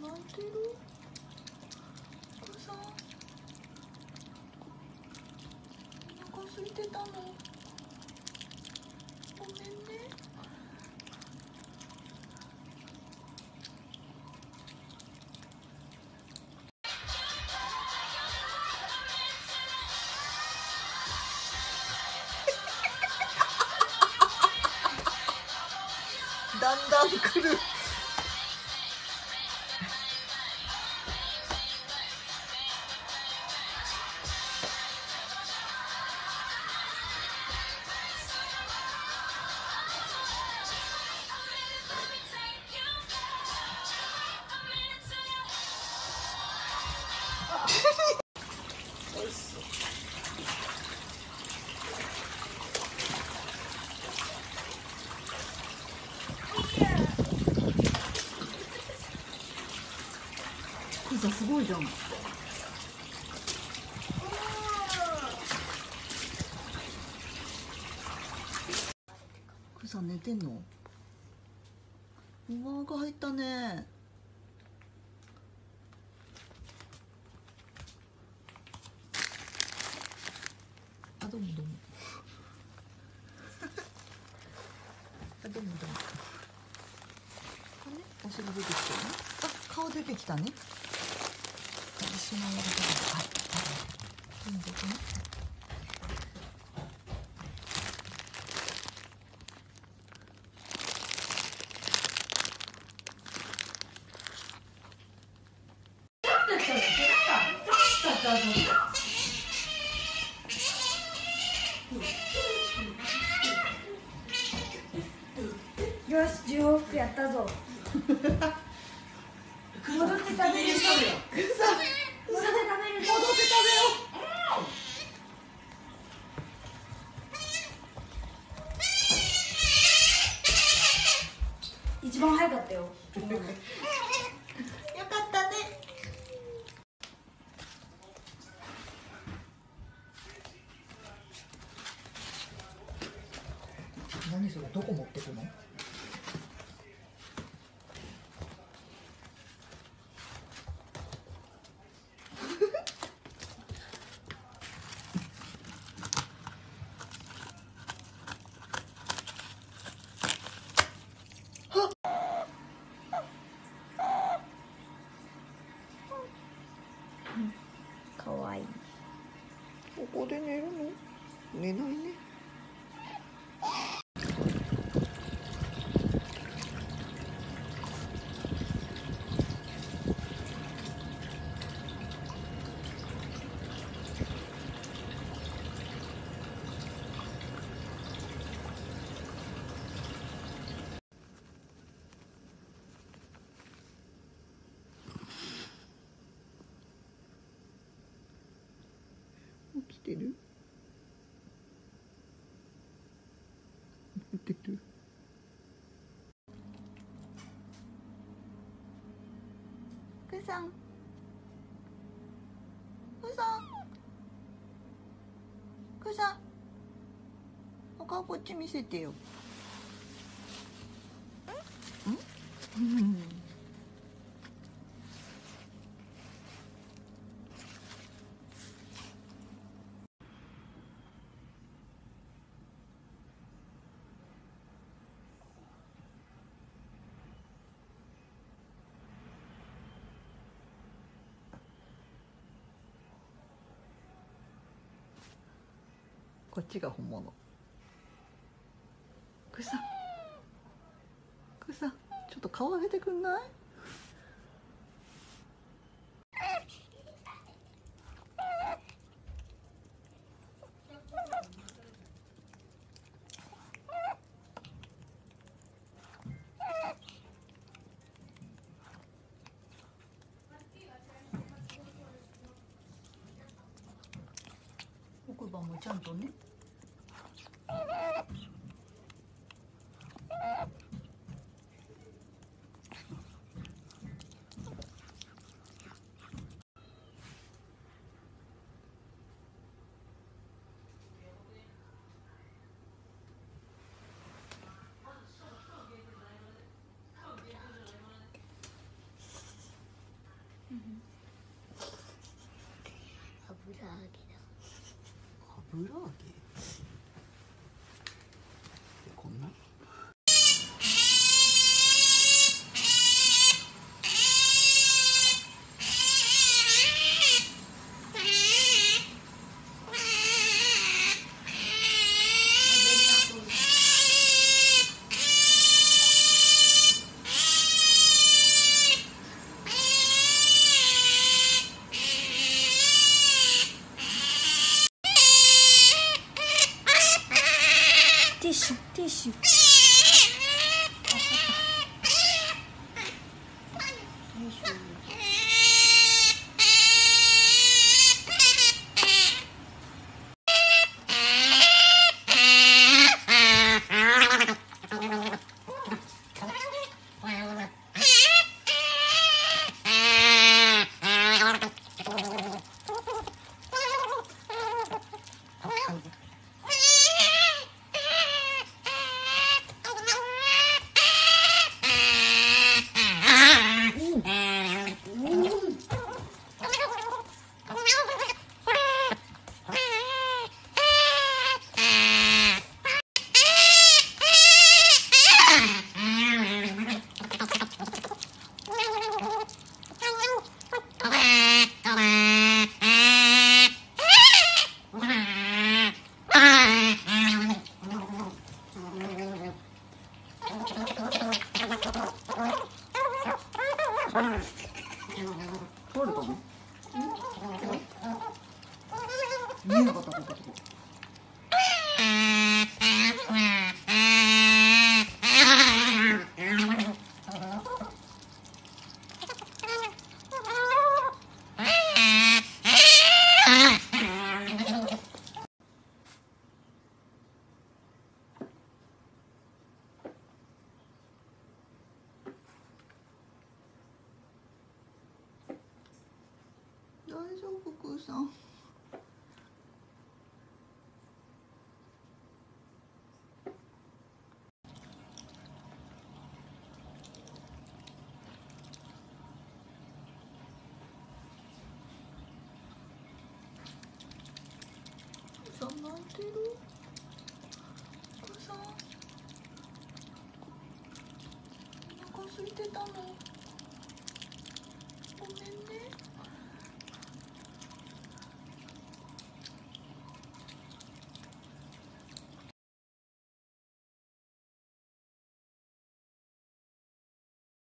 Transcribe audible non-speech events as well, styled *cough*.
泣いてる。お母さん。お腹空いてたの。ごめんね。*laughs* だんだん来る。クイさんすごいじゃん。クさん寝てんの？うわが入ったね。あ *laughs* どうもどうも。あどうもどうも。あねお尻出てきたね。あ顔出てきたね。私のやり方はいどうもどうもねよし10往復やったぞ戻って食べるぞ一番早かったよ。よかったね。何それどこ持ってくのかわいいここで寝るの？寝ないね起きてる？起きてる。くさん。くさん。くーさん。お顔こっち見せてよ。ん？うん。こっちが本物。くーさんくーさんちょっと顔上げてくんない？奥歯もちゃんとね。油揚げだ。油揚げ？Brr. 丈夫クーさん。クーさん泣いてるクーさんお腹空いてたの。ごめんね。